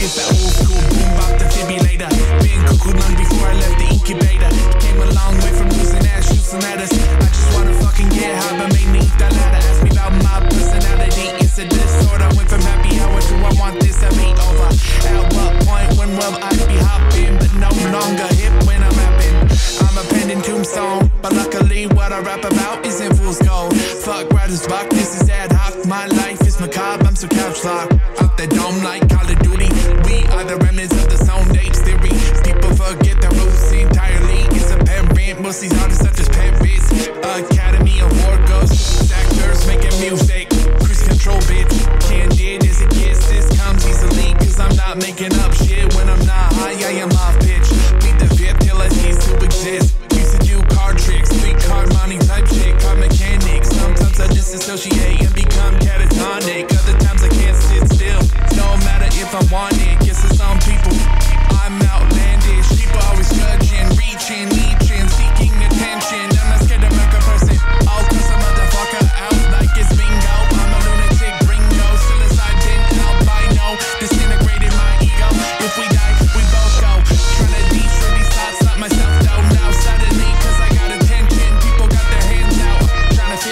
It's that old school boom bop defibrillator. Been cuckooed long before I left the incubator. Came a long way from losing ass, shooting at us. Fuck writers, rock, this is ad hoc. My life is macabre, I'm so caps locked. Out the dome like Call of Duty. We are the remnants of the sound age theory.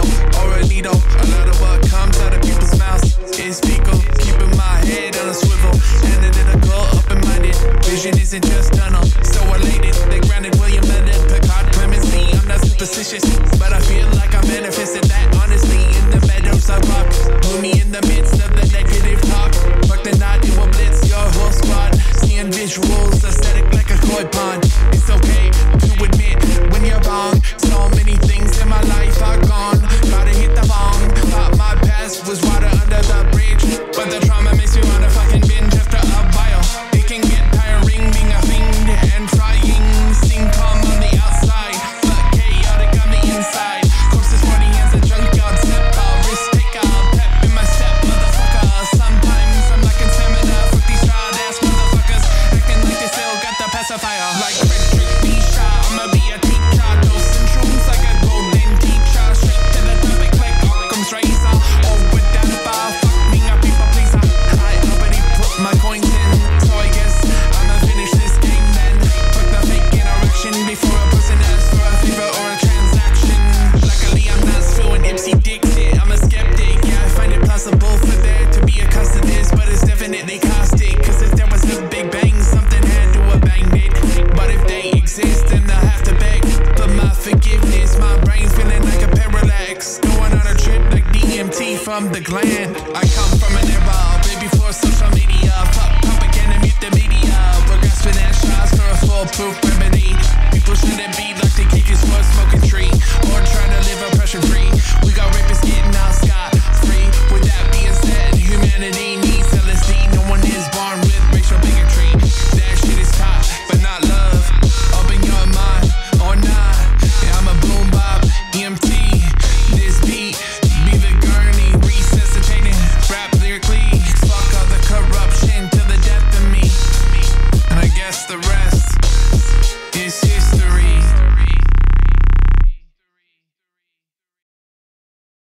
Dorito or a needle. A lot of what comes out of people's mouths is fecal. Keeping my head on a swivel, standing in a analytical, open minded. Vision isn't just tunnel, so elated. They grounded William Leonard Pickard premise me. I'm not superstitious, but I feel like I'm manifesting that. impossible